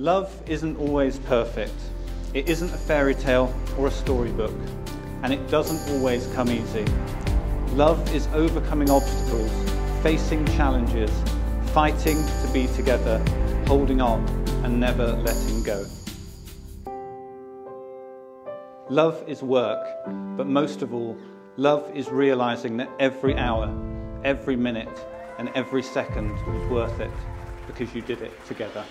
Love isn't always perfect. It isn't a fairy tale or a storybook, and it doesn't always come easy. Love is overcoming obstacles, facing challenges, fighting to be together, holding on and never letting go. Love is work, but most of all, love is realizing that every hour, every minute, and every second was worth it because you did it together.